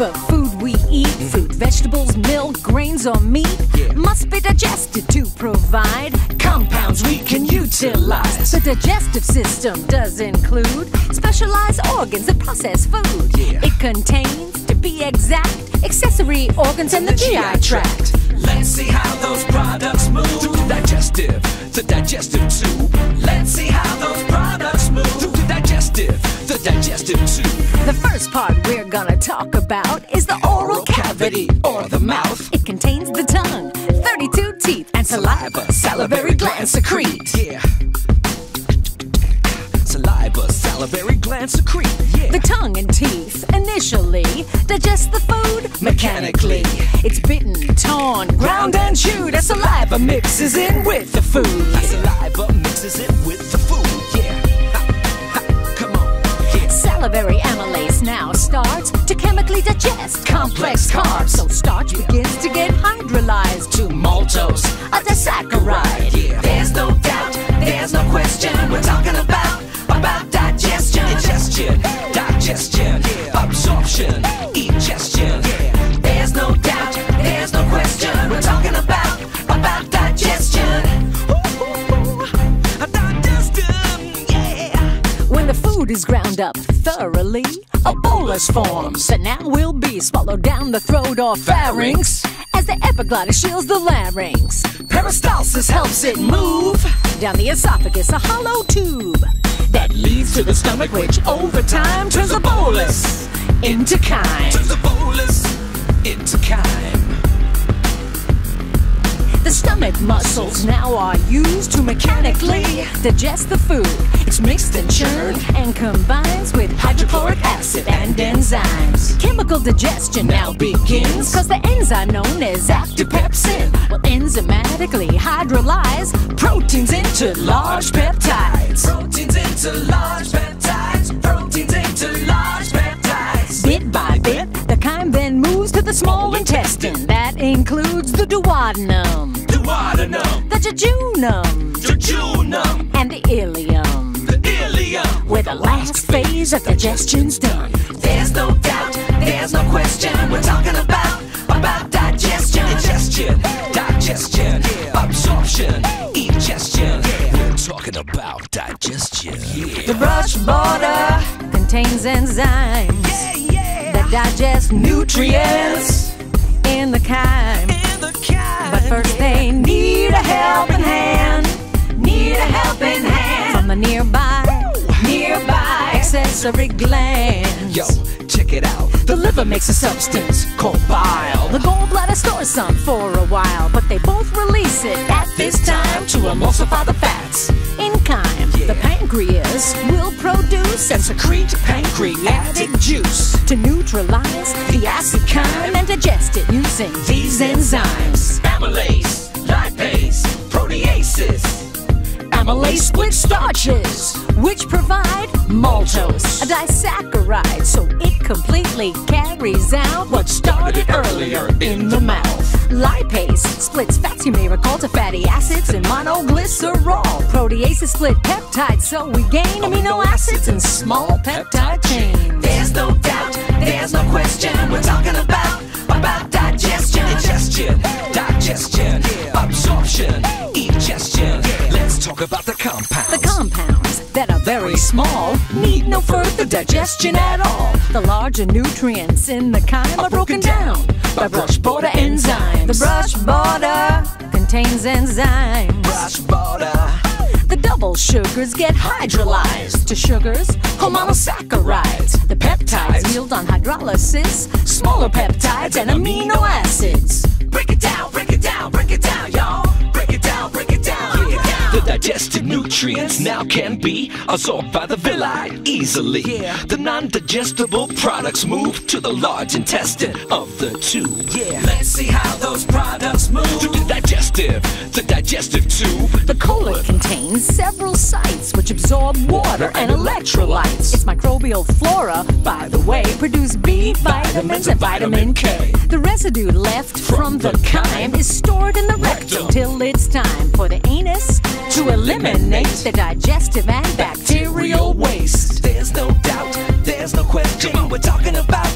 of food we eat mm-hmm. fruit, vegetables, milk, grains, or meat must be digested to provide compounds we can utilize. The digestive system does include specialized organs that process food. It contains, to be exact, accessory organs in the GI tract. Let's see how those products move through the digestive, the digestive tube. Let's see how those products move through the digestive, the digestive tube. Part we're gonna talk about is the oral cavity or the mouth. It contains the tongue, 32 teeth, and saliva, salivary glands secrete. Yeah. Saliva, salivary glands secrete. Yeah. The tongue and teeth initially digest the food mechanically. It's bitten, torn, ground, and chewed as saliva mixes in with the food. Digest complex carbs. So starch begins to get hydrolyzed to maltose, a disaccharide. There's no doubt, there's no question. Food is ground up thoroughly, a bolus forms that now will be swallowed down the throat or pharynx as the epiglottis shields the larynx. Peristalsis helps it move down the esophagus, a hollow tube that leads to the stomach, which over time turns the bolus into. To the bolus, into chyme. The stomach muscles now are used to mechanically digest the food. It's mixed and churned and combines with hydrochloric acid and enzymes. Chemical digestion now begins because the enzyme known as actopepsin will enzymatically hydrolyze proteins into large peptides. Proteins into large peptides. Proteins into large peptides. Bit by bit, the chyme then moves to the small intestine. That includes the duodenum, The jejunum, jejunum, and the ileum. the ileum. where the last phase of digestion's done. There's no doubt, there's no question. We're talking about about digestion, digestion, digestion, absorption, ingestion. We're talking about digestion. Yeah. The brush border contains enzymes that digest nutrients in the chyme. First they need a helping hand, need a helping hand from the nearby, nearby accessory glands. Yo, check it out. The liver makes a substance called bile. The gallbladder stores some for a while, but they both release it at this time to emulsify the fats in chyme. The pancreas will produce and secrete pancreatic juice to neutralize the acid chyme and digest it using Amylase split starches, which provide maltose, a disaccharide, so it completely carries out what started earlier in the mouth. Lipase splits fats you may recall to fatty acids and monoglycerol. Proteases split peptides, so we gain amino acids and small peptide chains. There's no doubt, there's no question. We're talking about about digestion, ingestion, digestion, absorption, talk about the compounds. The compounds that are very small need no further digestion at all. The larger nutrients in the chyme are broken down by brush border enzymes. The brush border contains enzymes. brush border. The double sugars get hydrolyzed to sugars or monosaccharides. The peptides yield on hydrolysis smaller peptides and amino acids. Break it down, break it down, break it down, y'all. Digested nutrients now can be absorbed by the villi easily. The non-digestible products move to the large intestine of the tube. Yeah. Let's see how those products move through the digestive, the digestive tube. The colon contains several sites which absorb water and electrolytes. Its microbial flora, by the way, produce B vitamins and vitamin K. The residue left from the chyme is stored in the rectum till it's time for the anus to eliminate the digestive and bacterial waste. There's no doubt, there's no question. We're talking about